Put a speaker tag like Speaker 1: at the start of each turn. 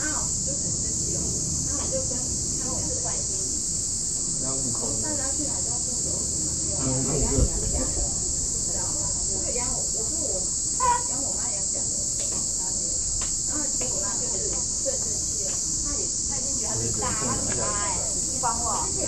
Speaker 1: 然后就很生气了，然后我就跟他们是关心，
Speaker 2: 后悟空，
Speaker 1: 大家去哪都不走什么，
Speaker 2: 悟空这
Speaker 1: 然后养我，我说我养我妈养讲的，然后结果妈就是最生气了，她她已经觉得她是大妈哎，不管我，对。